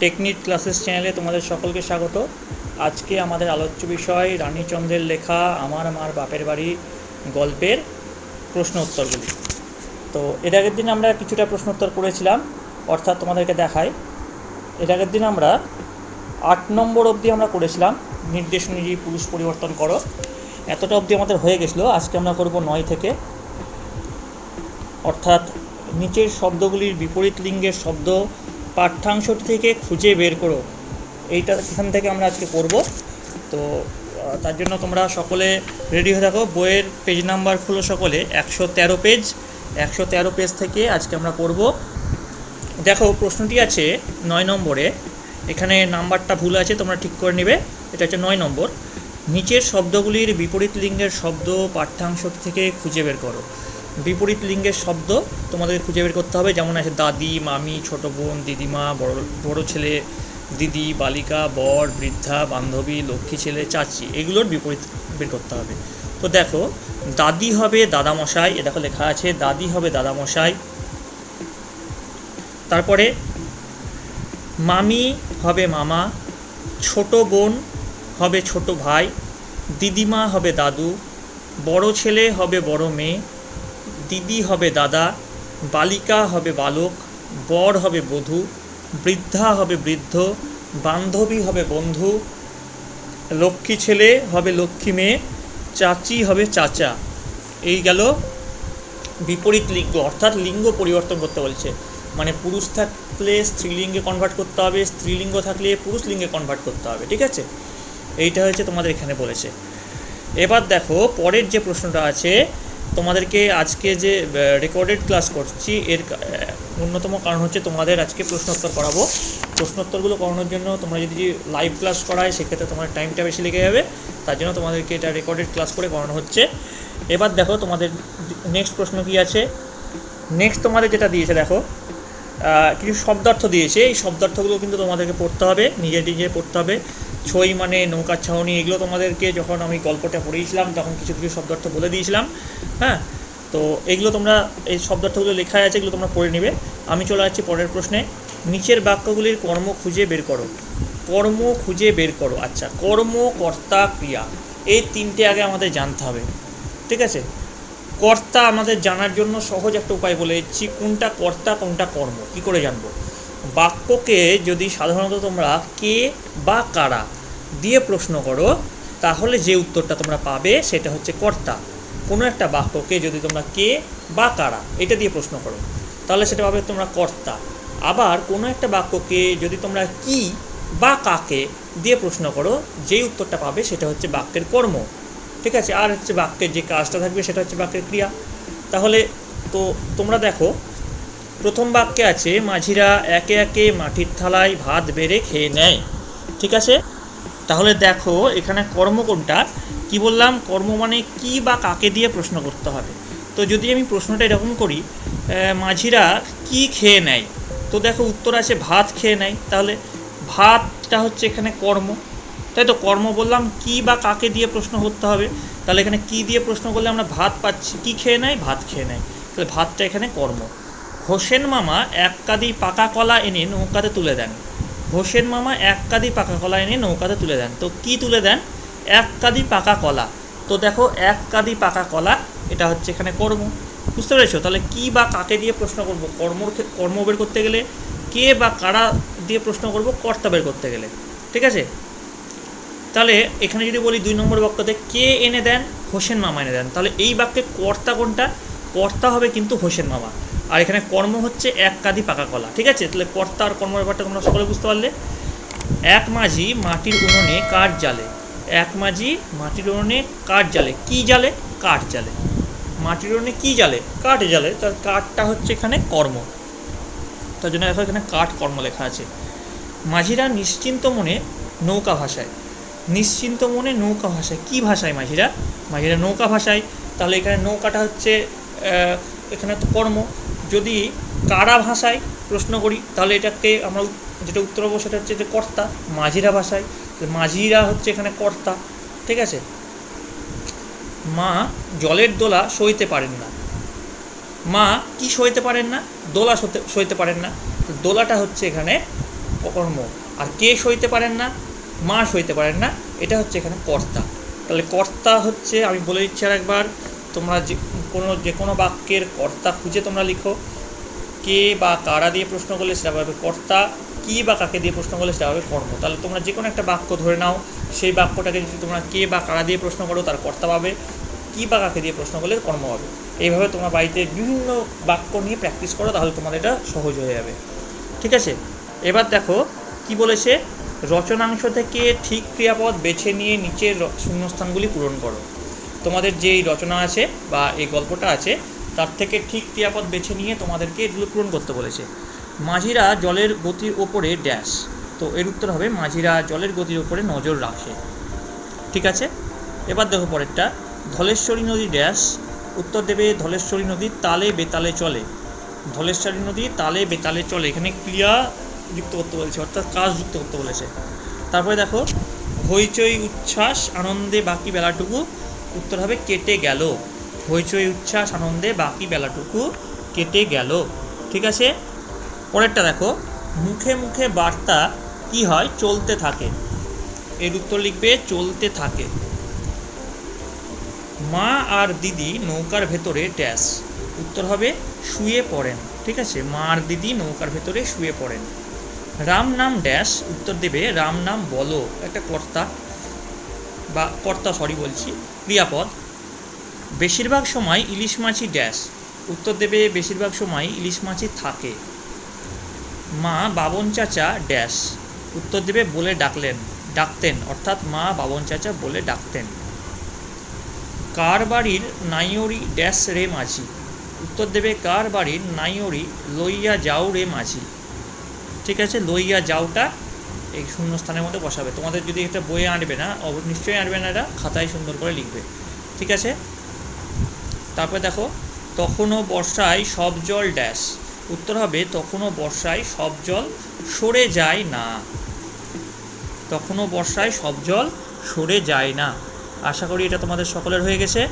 Technique classes চ্যানেলে তোমাদের সকলকে স্বাগত। আজকে আমাদের আলোচ্য বিষয় রানীচন্দ্রের লেখা আমার আমার বাপের বাড়ি গল্পের প্রশ্ন উত্তরগুলি তো এর আগের দিন আমরা কিছুটা প্রশ্ন উত্তর করেছিলাম, অর্থাৎ তোমাদেরকে দেখাই। এর আগের দিন আমরা আট নম্বর অবধি আমরা করেছিলাম, নির্দেশ অনুযায়ী পুরুষ পরিবর্তন করো। এতটা অবধি আমাদের হয়ে গেছিল। আজকে আমরা করব নয় থেকে। অর্থাৎ নিচের শব্দগুলির বিপরীত লিঙ্গের শব্দ পাঠ্যাংশটি থেকে খুঁজে বের করো। এইটা এখান থেকে আমরা আজকে করব। তো তার জন্য তোমরা সকলে রেডি হয়ে থাকো। বইয়ের পেজ নাম্বার খুলো সকলে। একশো তেরো পেজ একশো তেরো পেজ থেকে আজকে আমরা পড়ব দেখো, প্রশ্নটি আছে নয় নম্বরে। এখানে নাম্বারটা ভুল আছে, তোমরা ঠিক করে নেবে। এটা হচ্ছে নয় নম্বর। নিচের শব্দগুলির বিপরীত লিঙ্গের শব্দ পাঠ্যাংশ থেকে খুঁজে বের করো। বিপরীত লিঙ্গের শব্দ তোমাদের খুঁজে বের করতে হবে, যেমন আছে দাদি, মামি, ছোট বোন, দিদিমা, বড় বড় ছেলে, দিদি, বালিকা, বর, বৃদ্ধা, বান্ধবী, লক্ষ্মী ছেলে, চাচি, এগুলোর বিপরীত বের করতে হবে। তো দেখো, দাদি হবে দাদামশাই, এ দেখো লেখা আছে, দাদি হবে দাদামশাই। তারপরে মামি হবে মামা, ছোট বোন হবে ছোট ভাই, দিদিমা হবে দাদু, বড় ছেলে হবে বড় মেয়ে, দিদি হবে দাদা, বালিকা হবে বালক, বর হবে বধূ, বৃদ্ধা হবে বৃদ্ধ, বান্ধবী হবে বন্ধু, লক্ষ্মী ছেলে হবে লক্ষ্মী মেয়ে, চাচি হবে চাচা। এই গেল বিপরীত লিঙ্গ, অর্থাৎ লিঙ্গ পরিবর্তন করতে বলছে। মানে পুরুষ থাকলে স্ত্রীলিঙ্গে কনভার্ট করতে হবে, স্ত্রীলিঙ্গ থাকলে পুরুষ লিঙ্গে কনভার্ট করতে হবে, ঠিক আছে? এইটা হচ্ছে তোমাদের এখানে বলেছে। এবার দেখো, পরের যে প্রশ্নটা আছে, তোমাদেরকে আজকে যে রেকর্ডেড ক্লাস করছি, এর অন্যতম কারণ হচ্ছে তোমাদের আজকে প্রশ্নোত্তর করাবো। প্রশ্নোত্তরগুলো করানোর জন্য তোমরা যদি লাইভ ক্লাস করায়, সেক্ষেত্রে তোমার টাইমটা বেশি লেগে যাবে। তার জন্য তোমাদেরকে এটা রেকর্ডেড ক্লাস করে করানো হচ্ছে। এবার দেখো, তোমাদের নেক্সট প্রশ্ন কি আছে? নেক্সট তোমাদের যেটা দিয়েছে, দেখো কিছু শব্দার্থ দিয়েছে। এই শব্দার্থগুলো কিন্তু তোমাদেরকে পড়তে হবে নিজে নিজে পড়তে হবে। ছই মানে নৌকার ছাউনি, এগুলো তোমাদেরকে যখন আমি গল্পটা পড়িয়েছিলাম, তখন কিছু কিছু শব্দার্থ বলে দিয়েছিলাম হ্যাঁ? তো এগুলো তোমরা, এই শব্দার্থগুলো লেখা আছে, এগুলো তোমরা পড়ে নেবে। আমি চলে যাচ্ছি পরের প্রশ্নে। নিচের বাক্যগুলির কর্ম খুঁজে বের করো। কর্ম খুঁজে বের করো আচ্ছা। কর্ম, কর্তা, ক্রিয়া। এই তিনটে আগে আমাদের জানতে হবে। ঠিক আছে? কর্তা আমাদের জানার জন্য সহজ একটা উপায় বলে দিচ্ছি। কোনটা কর্তা, কোনটা কর্ম? কি করে জানব? বাক্যকে যদি সাধারণত তোমরা কে বা কারা দিয়ে প্রশ্ন করো, তাহলে যে উত্তরটা তোমরা পাবে সেটা হচ্ছে কর্তা। কোনো একটা বাক্যকে যদি তোমরা কে বা কারা, এটা দিয়ে প্রশ্ন করো, তাহলে সেটা পাবে তোমরা কর্তা। আবার কোনো একটা বাক্যকে যদি তোমরা কি বা কাকে দিয়ে প্রশ্ন করো, যেই উত্তরটা পাবে সেটা হচ্ছে বাক্যের কর্ম। ঠিক আছে? আর হচ্ছে বাক্যের যে কাজটা থাকবে সেটা হচ্ছে বাক্যের ক্রিয়া। তাহলে তো তোমরা দেখো প্রথম বাক্যে আছে, মাঝিরা একে একে মাটির থালায় ভাত বেড়ে খেয়ে নেয়। ঠিক আছে? তাহলে দেখো, এখানে কর্ম কোনটা? কি বললাম? কর্ম মানে কি বা কাকে দিয়ে প্রশ্ন করতে হবে? তো যদি আমি প্রশ্নটা এরকম করি মাঝিরা কি খেয়ে নেয়? তো দেখো, উত্তর আছে ভাত খেয়ে নেয়। তাহলে ভাতটা হচ্ছে এখানে কর্ম। তাই তো, কর্ম বললাম, কি বা কাকে দিয়ে প্রশ্ন করতে হবে? তাহলে এখানে কি দিয়ে প্রশ্ন করলে আমরা ভাত পাচ্ছি? কি খেয়ে নেয়? ভাত খেয়ে নেয়। তাহলে ভাতটা এখানে কর্ম। হোসেন মামা এক কাদি পাকা কলা এনে নৌকাতে তুলে দেন। হোসেন মামা এক কাদি পাকা কলা এনে নৌকাতে তুলে দেন। তো কি তুলে দেন? এক কাদি পাকা কলা। তো দেখো, এক কাদি পাকা কলা, এটা হচ্ছে এখানে কর্ম। বুঝতে পেরেছ? তাহলে কি বা কাকে দিয়ে প্রশ্ন করব? কর্মর কর্ম বের করতে গেলে কে বা কারা দিয়ে প্রশ্ন করব? কর্তা বের করতে গেলে। ঠিক আছে? তাহলে এখানে যদি বলি দুই নম্বর বাক্যতে কে এনে দেন? হোসেন মামা এনে দেন। তাহলে এই বাক্যে কর্তা কোনটা? কর্তা হবে কিন্তু হোসেন মামা। আর এখানে কর্ম হচ্ছে এক কাদি পাকা কলা, ঠিক আছে? তাহলে কর্তা আর কর্ম ব্যাপারটা তোমরা সকলে বুঝতে পারলে। এক মাঝি মাটির উনুনে কাঠ জ্বালে। এক মাঝি মাটির উনুনে কাঠ জ্বালে। কি জ্বালে? কাঠ জ্বালে। মাটির উনুনে কি জ্বালে? কাঠ জ্বালে। তার কাঠটা হচ্ছে এখানে কর্ম। তার জন্য দেখো এখানে কাঠ কর্ম লেখা আছে। মাঝিরা নিশ্চিন্ত মনে নৌকা ভাষায় নিশ্চিন্ত মনে নৌকা ভাষায় কি ভাষায় মাঝিরা? মাঝিরা নৌকা ভাষায় তাহলে এখানে নৌকাটা হচ্ছে এখানে তো কর্ম। যদি কারা ভাষায় প্রশ্ন করি, তাহলে এটাকে আমরা যেটা উত্তর পাবো সেটা হচ্ছে যে কর্তা, মাঝিরা ভাষায়। মাঝিরা হচ্ছে এখানে কর্তা, ঠিক আছে? মা জলের দোলা সইতে পারেন না। মা কি সইতে পারেন না? দোলা সইতে পারেন না। দোলাটা হচ্ছে এখানে কর্ম। আর কে সইতে পারেন না? মা সইতে পারেন না। এটা হচ্ছে এখানে কর্তা। তাহলে কর্তা হচ্ছে, আমি বলে দিচ্ছি আর একবার তোমরা যে কোনো যে কোনো বাক্যের কর্তা খুঁজে তোমরা লিখো। কে বা কারা দিয়ে প্রশ্ন করলে সেটা হবে কর্তা, কি বা কাকে দিয়ে প্রশ্ন করলে সেটা হবে কর্ম। তাহলে তোমরা যে কোনো একটা বাক্য ধরে নাও। সেই বাক্যটাকে যদি তোমরা কে বা কারা দিয়ে প্রশ্ন করো, তার কর্তা পাবে। কি বা কাকে দিয়ে প্রশ্ন করলে কর্ম হবে এইভাবে তোমরা বাড়িতে বিভিন্ন বাক্য নিয়ে প্র্যাকটিস করো, তাহলে তোমাদের এটা সহজ হয়ে যাবে। ঠিক আছে? এবার দেখো, কি বলেছে? রচনাংশ থেকে ঠিক ক্রিয়াপদ বেছে নিয়ে নিচের শূন্যস্থানগুলি পূরণ করো। তোমাদের যে এই রচনা আছে বা এই গল্পটা আছে, তার থেকে ঠিক ক্রিয়াপদ বেছে নিয়ে তোমাদেরকে এগুলো পূরণ করতে বলেছে। মাঝিরা জলের গতির ওপরে ড্যাশ। তো এর উত্তর হবে, মাঝিরা জলের গতির ওপরে নজর রাখে। ঠিক আছে? এবার দেখো পরেরটা। ধলেশ্বরী নদী ড্যাশ। উত্তর দেবে, ধলেশ্বরী নদী তালে বেতালে চলে। ধলেশ্বরী নদী তালে বেতালে চলে। এখানে ক্রিয়া যুক্ত করতে বলেছে, অর্থাৎ কাজ যুক্ত করতে বলেছে। তারপরে দেখো, হইচই উচ্ছ্বাস, আনন্দে বাকি বেলাটুকু। উত্তর হবে, কেটে গেল। হইচই, উচ্ছ্বাস, আনন্দে বাকি বেলাটুকু কেটে গেল। ঠিক আছে? পরেরটা দেখো। মুখে মুখে বার্তা কি হয়? চলতে থাকে। এর উত্তর লিখবে, চলতে থাকে। মা আর দিদি নৌকার ভেতরে ড্যাশ। উত্তর হবে, শুয়ে পড়েন। ঠিক আছে? মা আর দিদি নৌকার ভেতরে শুয়ে পড়েন। রাম নাম ড্যাশ। উত্তর দেবে, রাম নাম বলো। একটা কর্তা বা কর্তা সরি বলছি, ক্রিয়াপদ। বেশিরভাগ সময় ইলিশ মাছই ড্যাশ উত্তর দেবে, বেশিরভাগ সময় ইলিশ মাছই থাকে। মা, বাবন চাচা, ড্যাশ। উত্তর দেবে, বলে ডাকলেন, ডাকতেন, অর্থাৎ মা, বাবন চাচা, বলে ডাকতেন। কার বাড়ির নাইয়রি ড্যাশ রে মাঝি? উত্তর দেবে, কার বাড়ির নাইয়রি লইয়া যাও রে মাঝি। ঠিক আছে, লইয়া যাওটা এই শূন্যস্থানের মধ্যে বসাবে। তোমাদের যদি এটা বইয়ে আনবে না নিশ্চয়ই আনবে না এটা, খাতায় সুন্দর করে লিখবে। ঠিক আছে? তারপরে দেখো তখনও বর্ষায় সব জল ড্যাশ। উত্তর হবে তখনও বর্ষায় সব জল সরে যায় না। তখনও বর্ষায় সব জল সরে যায় না। আশা করি এটা তোমাদের সকলের হয়ে গেছে।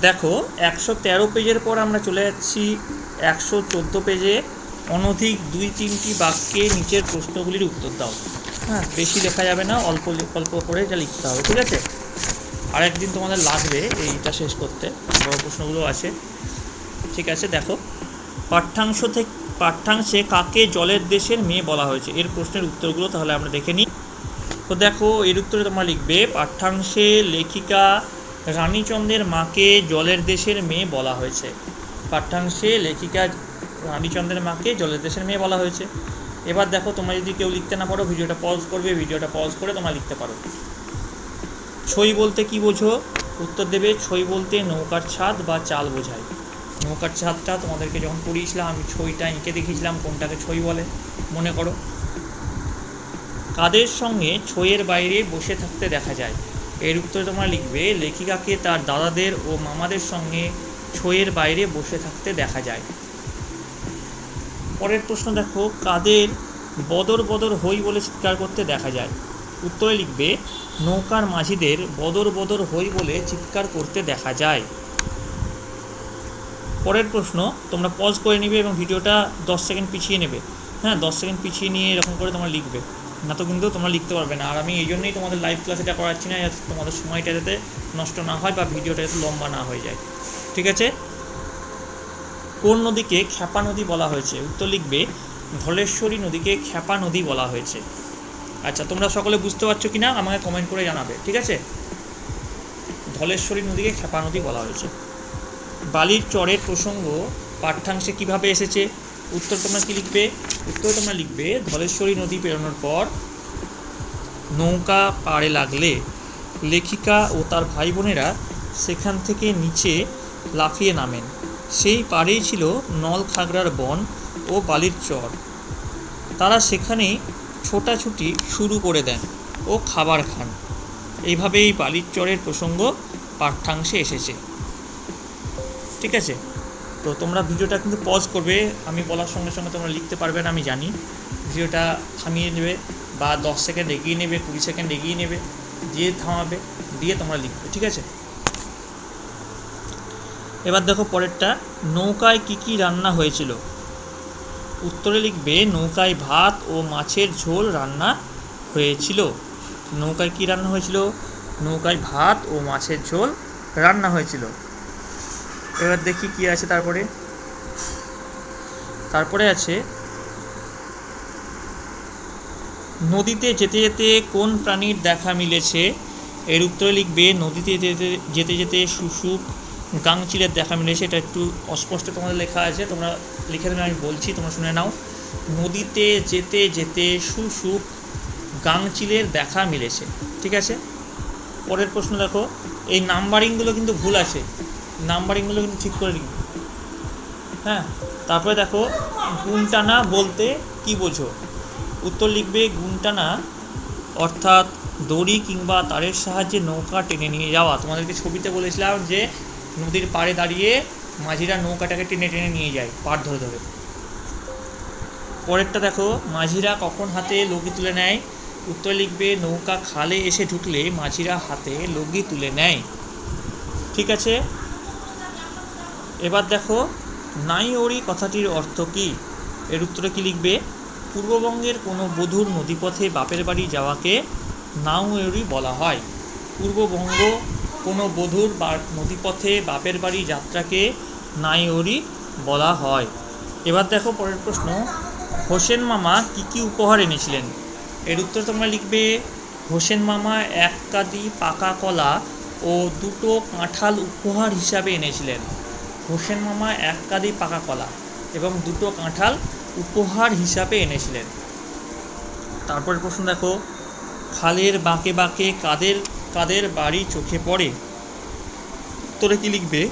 দেখো, একশো তেরো পেজের পর আমরা চলে যাচ্ছি, একশো চোদ্দ পেজে অনধিক দুই তিনটি বাক্যে নিচের প্রশ্নগুলির উত্তর দাও। হ্যাঁ। বেশি লেখা যাবে না অল্প অল্প করে এটা লিখতে হবে ঠিক আছে? আর একদিন তোমাদের লাগবে এইটা শেষ করতে বড় প্রশ্নগুলো আছে। ঠিক আছে দেখো। পাঠ্যাংশ থেকে পাঠ্যাংশে কাকে জলের দেশের মেয়ে বলা হয়েছে? এর প্রশ্নের উত্তরগুলো তাহলে আমরা দেখে নিই। তো দেখো এর উত্তরে তোমরা লিখবে পাঠ্যাংশে লেখিকা রানীচন্দ্রের মাকে জলের দেশের মেয়ে বলা হয়েছে। পাঠ্যাংশে লেখিকা রানীচন্দ্রের মাকে জলের দেশের মেয়ে বলা হয়েছে। এবার দেখো, তোমরা যদি কেউ লিখতে না পারো, ভিডিওটা পজ করবে, ভিডিওটা পজ করে তোমরা লিখতে পারো। ছই বলতে কি বোঝো? উত্তর দেবে, ছই বলতে নৌকার ছাদ বা চাল বোঝায়। নৌকার ছাদটা তোমাদেরকে যখন পড়িয়েছিলাম, আমি ছইটা এঁকে দেখিয়েছিলাম, কোনটাকে ছই বলে, মনে করো। কাদের সঙ্গে ছইয়ের বাইরে বসে থাকতে দেখা যায়? এর উত্তরে তোমরা লিখবে, লেখিকাকে তার দাদাদের ও মামাদের সঙ্গে ছইয়ের বাইরে বসে থাকতে দেখা যায়। পরের প্রশ্ন দেখো, কাদের বদর বদর হই বলে চিৎকার করতে দেখা যায়? উত্তরে লিখবে, নৌকার মাঝিদের বদর বদর হই বলে চিৎকার করতে দেখা যায়। পরের প্রশ্ন, তোমরা পজ করে নেবে এবং ভিডিওটা দশ সেকেন্ড পিছিয়ে নেবে। হ্যাঁ দশ সেকেন্ড পিছিয়ে নিয়ে এরকম করে তোমরা লিখবে। না তো কিন্তু তোমরা লিখতে পারবে না। আর আমি এই জন্যই তোমাদের লাইভ ক্লাস এটা করাচ্ছি না, যাতে তোমাদের সময়টা যাতে নষ্ট না হয় বা ভিডিওটা যাতে লম্বা না হয়ে যায়। ঠিক আছে? কোন নদীকে খ্যাপা নদী বলা হয়েছে? উত্তর লিখবে, ধলেশ্বরী নদীকে খ্যাপা নদী বলা হয়েছে। আচ্ছা তোমরা সকলে বুঝতে পারছ কি না আমাকে কমেন্ট করে জানাবে, ঠিক আছে? ধলেশ্বরী নদীকে খ্যাপা নদী বলা হয়েছে। বালির চরের প্রসঙ্গ পাঠ্যাংশে কীভাবে এসেছে? উত্তর তোমরা কি লিখবে? উত্তর তোমরা লিখবে, ধলেশ্বরী নদী পেরোনোর পর নৌকা পাড়ে লাগলে লেখিকা ও তার ভাই বোনেরা সেখান থেকে নিচে লাফিয়ে নামেন। সেই পাড়েই ছিল নলখাগড়ার বন ও বালির চর। তারা সেখানেই ছোটাছুটি শুরু করে দেন ও খাবার খান। এইভাবেই বালির চরের প্রসঙ্গ পাঠ্যাংশে এসেছে। ঠিক আছে? তো তোমরা ভিডিওটা কিন্তু পজ করবে। আমি বলার সঙ্গে সঙ্গে তোমরা লিখতে পারবে না, আমি জানি। ভিডিওটা থামিয়ে নেবে বা দশ সেকেন্ড এগিয়ে নেবে, কুড়ি সেকেন্ড এগিয়ে নেবে, দিয়ে থামাবে, দিয়ে তোমরা লিখবে, ঠিক আছে? এবার দেখো পরেরটা, নৌকায় কি কি রান্না হয়েছিল? উত্তরে লিখবে, নৌকায় ভাত ও মাছের ঝোল রান্না হয়েছিল। নৌকায় কি রান্না হয়েছিল? নৌকায় ভাত ও মাছের ঝোল রান্না হয়েছিল। এবার দেখি কি আছে তারপরে। তারপরে আছে, নদীতে যেতে যেতে কোন প্রাণীর দেখা মিলেছে? এর উত্তরে লিখবে, নদীতে যেতে যেতে যেতে শুশুক গাংচিলের দেখা মিলেছে এটা একটু অস্পষ্ট তোমাদের লেখা আছে। তোমরা লিখে দেবে আমি বলছি, তোমরা শুনে নাও। নদীতে যেতে যেতে শুশুক গাংচিলের দেখা মিলেছে, ঠিক আছে? পরের প্রশ্ন দেখো, এই নাম্বারিংগুলো কিন্তু ভুল আছে। নাম্বারিংগুলো কিন্তু ঠিক করে লিখবে হ্যাঁ তারপরে দেখো, গুণটানা বলতে কি বোঝো? উত্তর লিখবে, গুণটানা অর্থাৎ দড়ি কিংবা তারের সাহায্যে নৌকা টেনে নিয়ে যাওয়া। তোমাদেরকে ছবিতে বলেছিলাম যে নদীর পাড়ে দাঁড়িয়ে মাঝিরা নৌকাটাকে টেনে টেনে নিয়ে যায়, পাড় ধরে ধরে। পরেরটা দেখো, মাঝিরা কখন হাতে লগি তুলে নেয়? উত্তর লিখবে, নৌকা খালে এসে ঢুকলে মাঝিরা হাতে লগি তুলে নেয়। ঠিক আছে? এবার দেখো, নাই নাইওরি কথাটির অর্থ কী? এর উত্তরে কি লিখবে? পূর্ববঙ্গের কোনো বধূর নদীপথে বাপের বাড়ি যাওয়াকে নাউয়েরি বলা হয়। পূর্ববঙ্গ কোনো বধূর বা নদীপথে বাপের বাড়ি যাত্রাকে নাইওরি বলা হয়। এবার দেখো পরের প্রশ্ন, হোসেন মামা কি কি উপহার এনেছিলেন? এর উত্তর তোমরা লিখবে, হোসেন মামা এক কাদি পাকা কলা ও দুটো কাঁঠাল উপহার হিসাবে এনেছিলেন। হোসেন মামা এক কাদি পাকা কলা এবং দুটো কাঁঠাল উপহার হিসাবে এনেছিলেন। তারপরের প্রশ্ন দেখো, খালের বাঁকে বাঁকে কাদের কাদের বাড়ি চোখে পড়ে। উত্তরে কি লিখবে?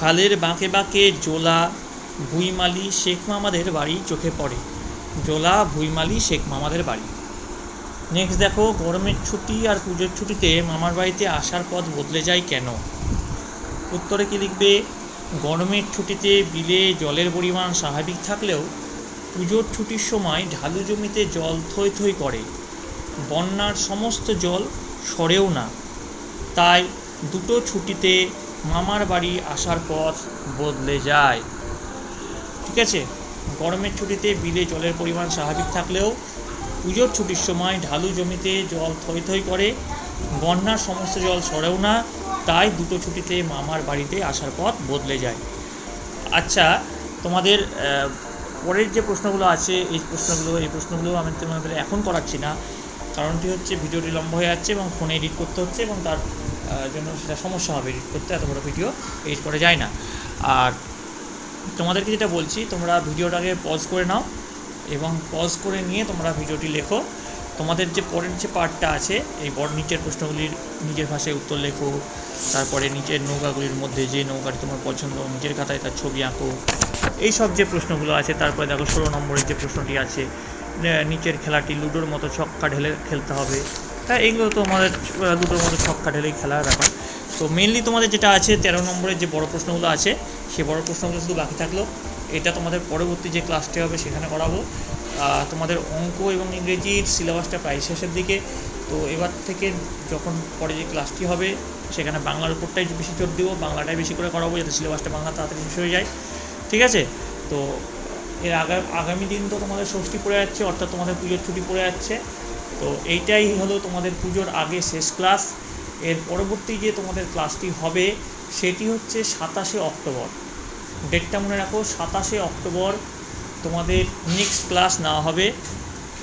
খালের বাঁকে বাঁকে জোলা ভুইমালি শেখ মামাদের বাড়ি চোখে পড়ে। জোলা ভুইমালি শেখ মামাদের বাড়ি। নেক্সট দেখো, গরমের ছুটি আর পুজোর ছুটিতে মামার বাড়িতে আসার পথ বদলে যায় কেন? উত্তরে কি লিখবে? গরমের ছুটিতে বিলে জলের পরিমাণ স্বাভাবিক থাকলেও পুজোর ছুটির সময় ঢালু জমিতে জল থই থই করে। বন্যার সমস্ত জল সরেও না। তাই দুটো ছুটিতে মামার বাড়ি আসার পথ বদলে যায়। ঠিক আছে? গরমের ছুটিতে বিলে জলের পরিমাণ স্বাভাবিক থাকলেও পুজোর ছুটির সময় ঢালু জমিতে জল থই থই করে। বন্যার সমস্ত জল সরেও না, তাই দুটো ছুটিতে মামার বাড়িতে আসার পথ বদলে যায়। আচ্ছা তোমাদের পরের যে প্রশ্নগুলো আছে, এই প্রশ্নগুলো এই প্রশ্নগুলো আমি তোমাদের এখন করাচ্ছি না। কারণটি হচ্ছে ভিডিওটি লম্বা হয়ে যাচ্ছে এবং ফোনে এডিট করতে হচ্ছে এবং তার জন্য সেটা সমস্যা হবে এডিট করতে, এত বড় ভিডিও এডিট করা যায় না। আর তোমাদেরকে যেটা বলছি, তোমরা ভিডিওটাকে পজ করে নাও এবং পজ করে নিয়ে তোমরা ভিডিওটি লেখো। তোমাদের যে পরের যে পার্টটা আছে, এই বড় নিচের প্রশ্নগুলির নিজের ভাষায় উত্তর লেখো, তারপরে নিচের নৌকাগুলির মধ্যে যে নৌকাটি তোমার পছন্দ, নিজের খাতায় তার ছবি আঁকো। এই সব যে প্রশ্নগুলো আছে, তারপরে দেখো ষোলো নম্বরের যে প্রশ্নটি আছে নিচের খেলাটি লুডোর মতো ছক্কা ঢেলে খেলতে হবে। হ্যাঁ এগুলো তো আমাদের লুডোর মতো ছক্কা ঢেলেই খেলার ব্যাপার। তো মেনলি তোমাদের যেটা আছে, তেরো নম্বরের যে বড় প্রশ্নগুলো আছে, সেই বড় প্রশ্নগুলো শুধু বাকি থাকল। এটা তোমাদের পরবর্তী যে ক্লাসটি হবে, সেখানে করাবো। তোমাদের অঙ্ক এবং ইংরেজির সিলেবাসটা প্রায় শেষের দিকে। তো এবার থেকে যখন পরে যে ক্লাসটি হবে, সেখানে বাংলার উপরটাই বেশি জোর দেবো। বাংলাটাই বেশি করে করাবো, যাতে সিলেবাসটা বাংলা তাড়াতাড়ি শেষ হয়ে যায়। ঠিক আছে? তো এর আগা, আগামী দিন তো তোমাদের ষষ্ঠী পড়ে যাচ্ছে, অর্থাৎ তোমাদের পুজোর ছুটি পড়ে যাচ্ছে। তো এইটাই হলো তোমাদের পুজোর আগে শেষ ক্লাস। এর পরবর্তী যে তোমাদের ক্লাসটি হবে, সেটি হচ্ছে সাতাশে অক্টোবর। ডেটটা মনে রাখো, সাতাশে অক্টোবর তোমাদের নেক্সট ক্লাস নেওয়া হবে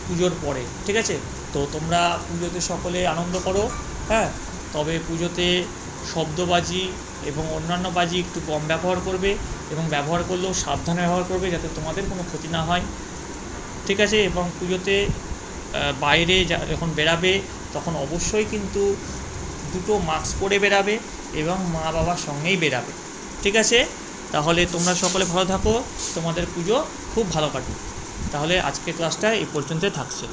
পুজোর পরে, ঠিক আছে? তো তোমরা পুজোতে সকলে আনন্দ করো হ্যাঁ? তবে পুজোতে শব্দবাজি এবং অন্যান্য বাজি একটু কম ব্যবহার করবে এবং ব্যবহার করলেও সাবধানে ব্যবহার করবে যাতে তোমাদের কোনো ক্ষতি না হয়। ঠিক আছে? এবং পুজোতে বাইরে যখন বেরাবে তখন অবশ্যই কিন্তু দুটো মাস্ক পরে বেরাবে এবং মা বাবার সঙ্গেই বেরাবে ঠিক আছে? তাহলে তোমরা সকলে ভালো থাকো। তোমাদের পুজো খুব ভালো কাটুক। তাহলে আজকের ক্লাসটা এই পর্যন্তই থাকছে।